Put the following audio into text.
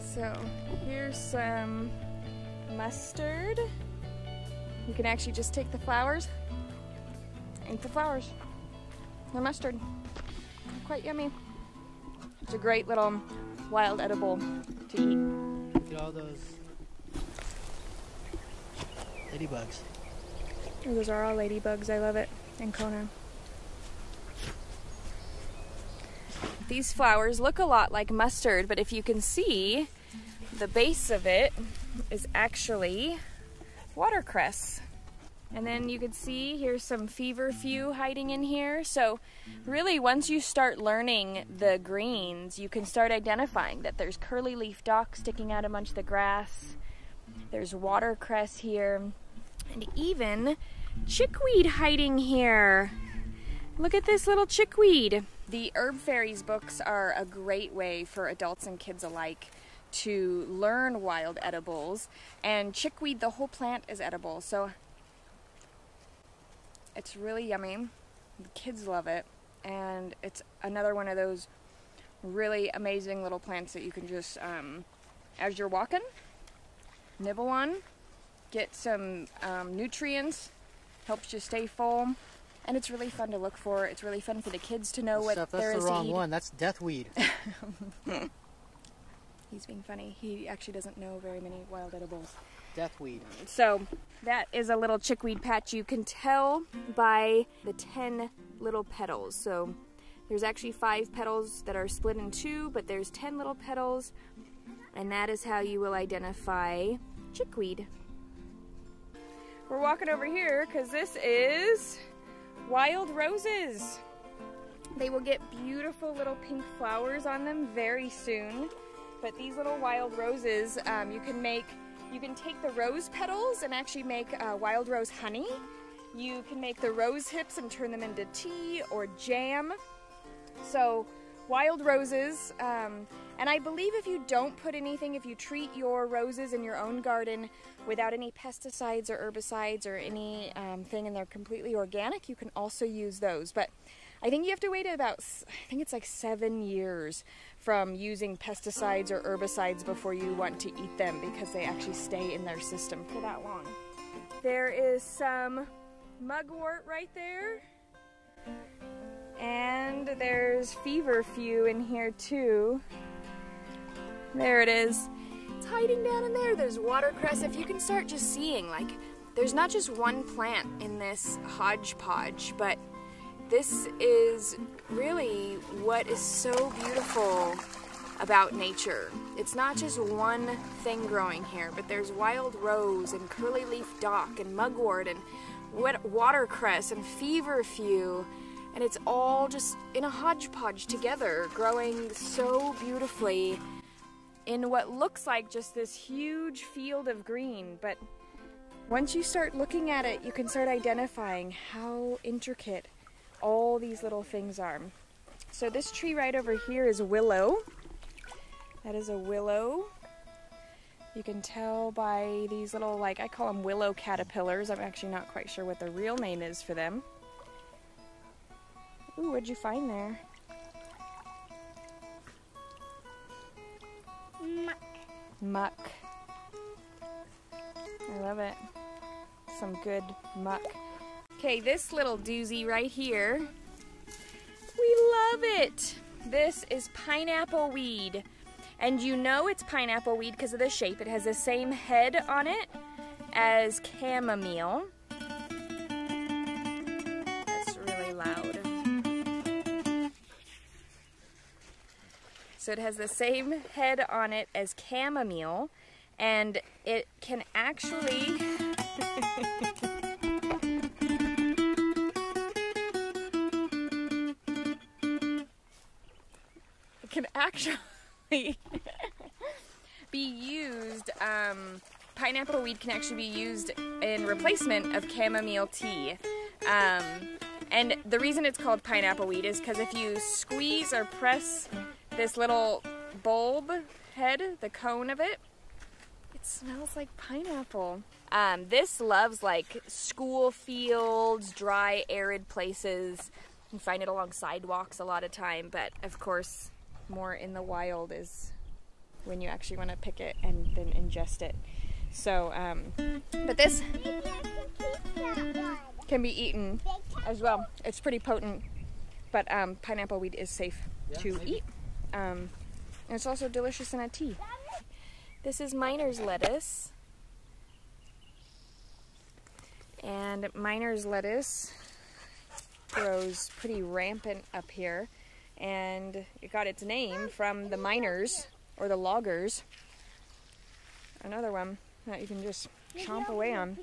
So here's some mustard. You can actually just take the flowers, eat the flowers. They're mustard. Quite yummy. It's a great little wild edible to eat. Look at all those ladybugs. Those are all ladybugs. I love it in Kona. These flowers look a lot like mustard, but if you can see, the base of it is actually watercress. And then you can see here's some feverfew hiding in here. So really once you start learning the greens, you can start identifying that there's curly leaf dock sticking out amongst the grass. There's watercress here. And even chickweed hiding here. Look at this little chickweed. The Herb Fairies books are a great way for adults and kids alike to learn wild edibles. And chickweed, the whole plant is edible. So it's really yummy. The kids love it. And it's another one of those really amazing little plants that you can just, um, as you're walking, nibble on, get some um, nutrients, helps you stay full. And it's really fun to look for. It's really fun for the kids to know what Stuff, there that's is the to wrong eat. one. That's deathweed. He's being funny. He actually doesn't know very many wild edibles. deathweed. So that is a little chickweed patch. You can tell by the 10 little petals. So there's actually five petals that are split in two, but there's 10 little petals. And that is how you will identify chickweed. We're walking over here because this is wild roses. They will get beautiful little pink flowers on them very soon. But these little wild roses, um, you can make, you can take the rose petals and actually make uh, wild rose honey. You can make the rose hips and turn them into tea or jam. So, wild roses, um, and I believe if you don't put anything, if you treat your roses in your own garden without any pesticides or herbicides or anything, um, and they're completely organic, you can also use those. But I think you have to wait about, I think it's like seven years from using pesticides or herbicides before you want to eat them because they actually stay in their system for that long. There is some mugwort right there. And there's feverfew in here too. There it is. It's hiding down in there. There's watercress. If you can start just seeing, like, there's not just one plant in this hodgepodge, but this is really what is so beautiful about nature. It's not just one thing growing here, but there's wild rose and curly leaf dock and mugwort and watercress and feverfew and it's all just in a hodgepodge together, growing so beautifully in what looks like just this huge field of green. But once you start looking at it, you can start identifying how intricate all these little things are. So, this tree right over here is willow. That is a willow. You can tell by these little, like, I call them willow caterpillars. I'm actually not quite sure what the real name is for them. Ooh, what'd you find there? Muck. Muck. I love it. Some good muck. Okay, this little doozy right here. We love it. This is pineapple weed. And you know it's pineapple weed because of the shape. It has the same head on it as chamomile. So it has the same head on it as chamomile, and it can actually. it can actually be used. Um, pineapple weed can actually be used in replacement of chamomile tea. Um, and the reason it's called pineapple weed is because if you squeeze or press this little bulb head, the cone of it, it smells like pineapple. Um, this loves like school fields, dry, arid places. You can find it along sidewalks a lot of time, but of course, more in the wild is when you actually want to pick it and then ingest it. So, um, but this can be eaten as well. It's pretty potent, but um, pineapple weed is safe Yeah, to maybe. eat. Um, and it's also delicious in a tea. This is miner's lettuce. And miner's lettuce grows pretty rampant up here. And it got its name from the miners or the loggers. Another one that you can just chomp away on.